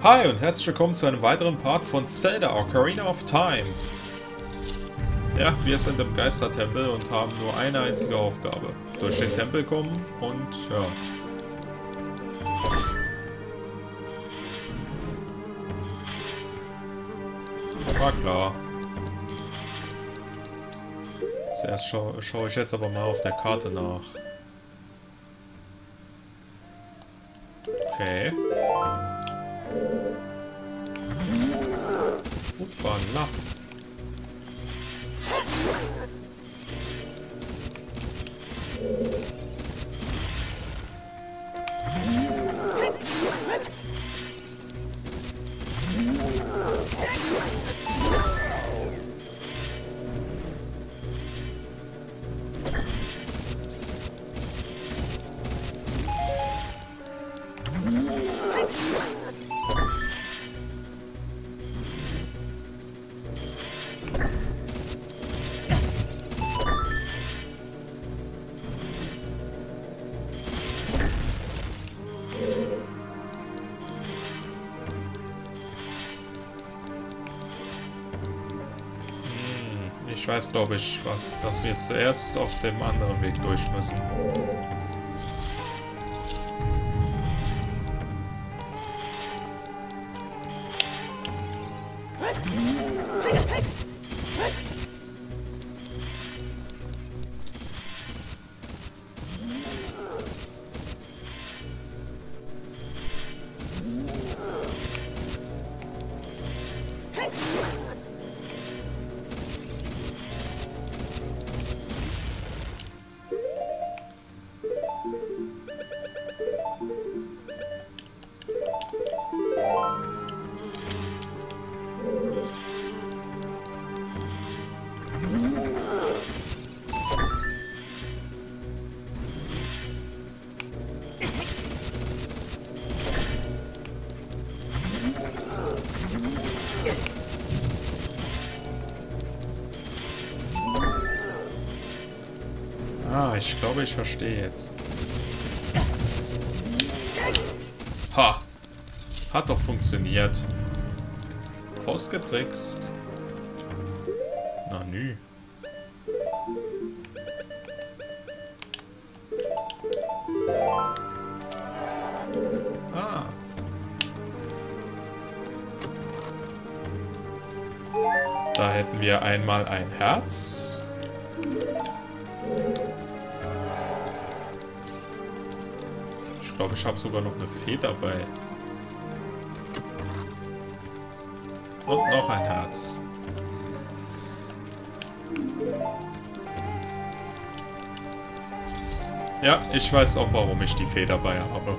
Hi und herzlich willkommen zu einem weiteren Part von Zelda Ocarina of Time. Ja, wir sind im Geistertempel und haben nur eine einzige Aufgabe. Durch den Tempel kommen und ja. War klar. Zuerst scha schaue ich jetzt aber mal auf der Karte nach. Okay. Uppanna. Weiß, glaube ich, was, dass wir zuerst auf dem anderen Weg durch müssen. Ich glaube, ich verstehe jetzt. Ha! Hat doch funktioniert. Ausgetrickst. Na nü. Ah. Da hätten wir einmal ein Herz. Glaube, ich habe sogar noch eine Fee dabei. Und noch ein Herz. Ja, ich weiß auch, warum ich die Fee dabei habe.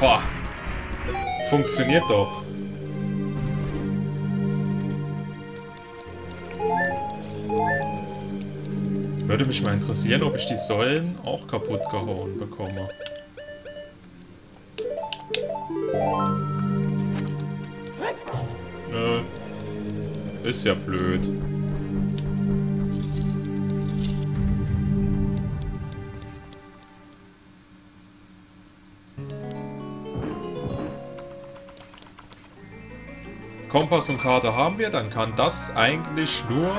Boah. Funktioniert doch. Würde mich mal interessieren, ob ich die Säulen auch kaputt gehauen bekomme. Nö. Ist ja blöd. Kompass und Karte haben wir, dann kann das eigentlich nur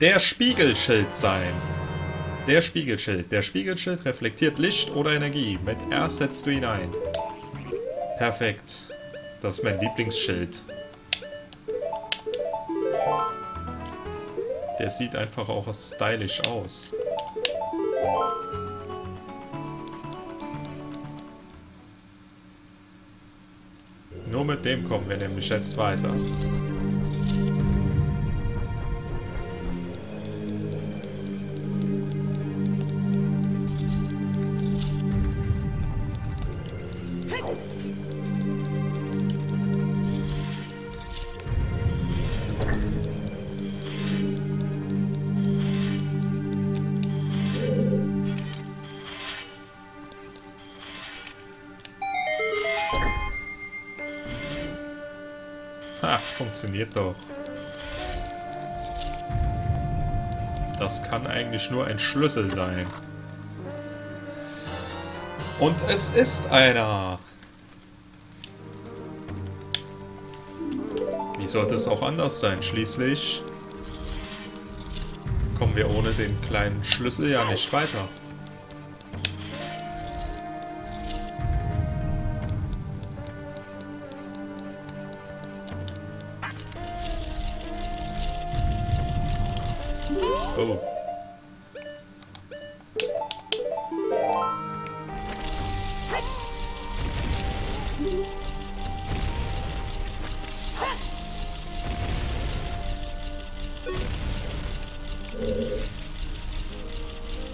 der Spiegelschild sein. Der Spiegelschild. Der Spiegelschild reflektiert Licht oder Energie. Mit R setzt du ihn ein. Perfekt. Das ist mein Lieblingsschild. Der sieht einfach auch stylisch aus. Mit dem kommen wir nämlich jetzt weiter. Funktioniert doch. Das kann eigentlich nur ein Schlüssel sein. Und es ist einer. Wie sollte es auch anders sein? Schließlich kommen wir ohne den kleinen Schlüssel ja nicht weiter.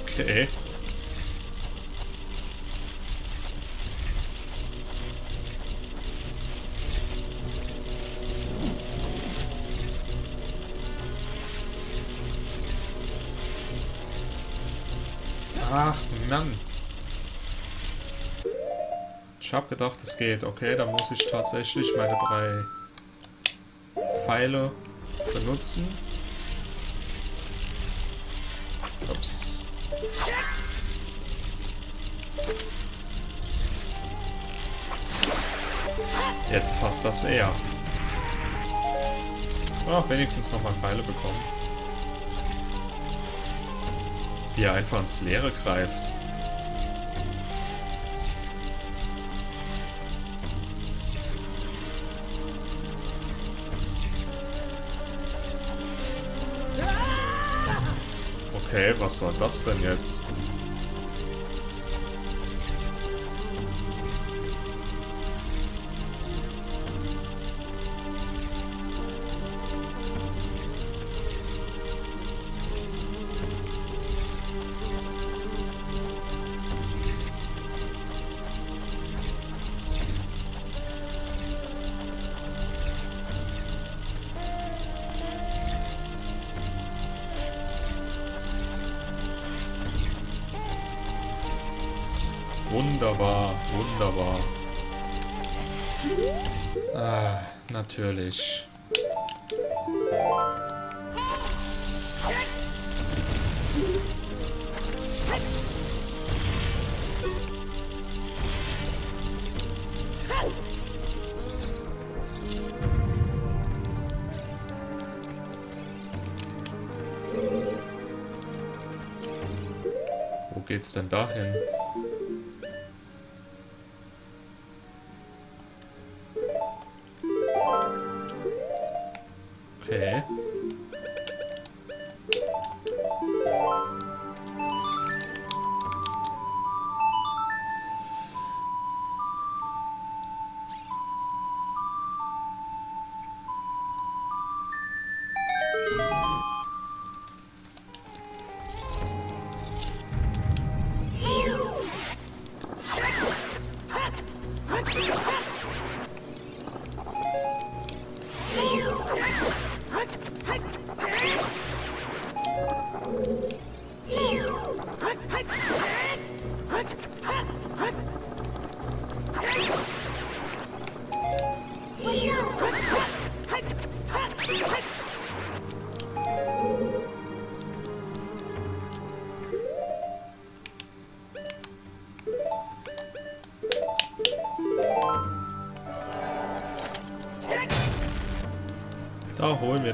Okay. Ach, Mann. Ich hab gedacht, es geht. Okay, dann muss ich tatsächlich meine drei Pfeile benutzen. Ups. Jetzt passt das eher. Ach, wenigstens nochmal Pfeile bekommen. Wie er einfach ins Leere greift. Okay, was war das denn jetzt? Wunderbar, wunderbar. Ah, natürlich. Wo geht's denn dahin?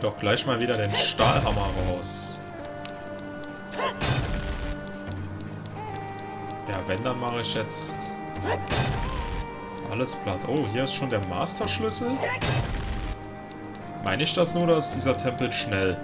Wir doch gleich mal wieder den Stahlhammer raus. Ja, wenn, dann mache ich jetzt alles platt. Oh, hier ist schon der Masterschlüssel. Meine ich das nur, dass dieser Tempel schnell?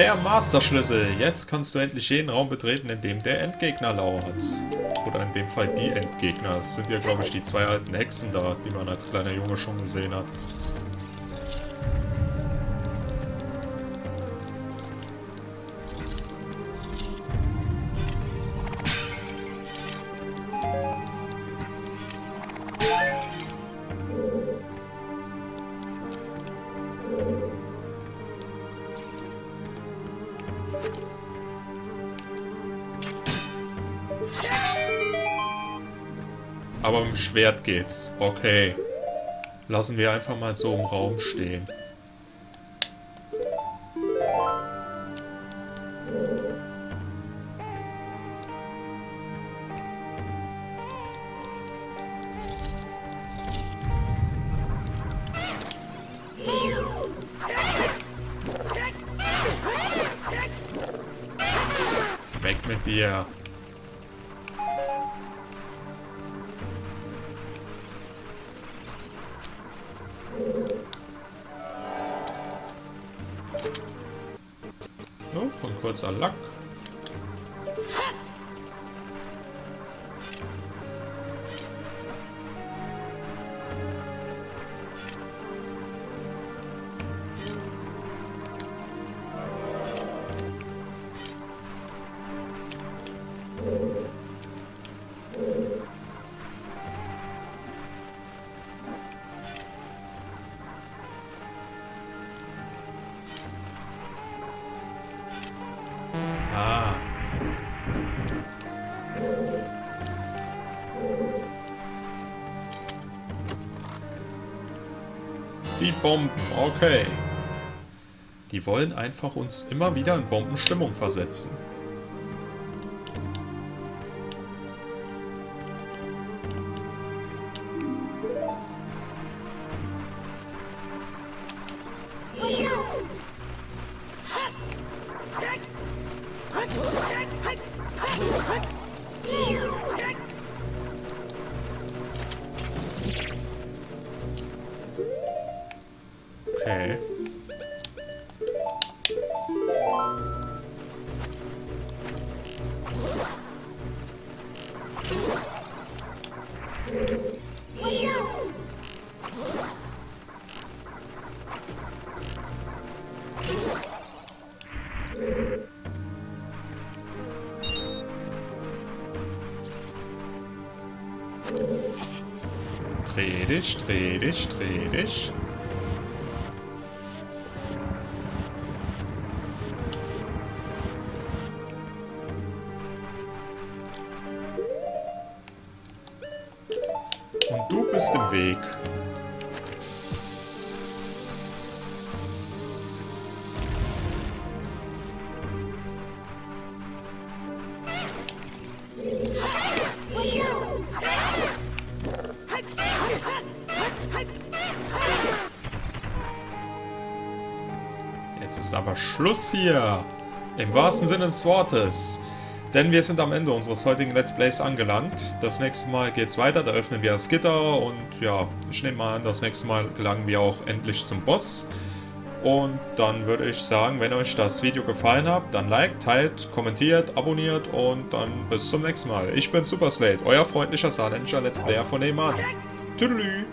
Der Masterschlüssel. Jetzt kannst du endlich jeden Raum betreten, in dem der Endgegner lauert. Oder in dem Fall die Endgegner. Es sind ja, glaube ich, die zwei alten Hexen da, die man als kleiner Junge schon gesehen hat. Aber im Schwert geht's. Okay. Lassen wir einfach mal so im Raum stehen. Weg mit dir. lots luck. Bomben, okay. Die wollen einfach uns immer wieder in Bombenstimmung versetzen. Dich, dreh dich, dreh dich. Und du bist im Weg. Jetzt ist aber Schluss hier. Im wahrsten Sinne des Wortes. Denn wir sind am Ende unseres heutigen Let's Plays angelangt. Das nächste Mal geht's weiter, da öffnen wir das Gitter und ja, ich nehme mal an, das nächste Mal gelangen wir auch endlich zum Boss. Und dann würde ich sagen, wenn euch das Video gefallen hat, dann liked, teilt, kommentiert, abonniert und dann bis zum nächsten Mal. Ich bin Super Slate, euer freundlicher saarländischer Let's Player von nebenan. Tüdelü!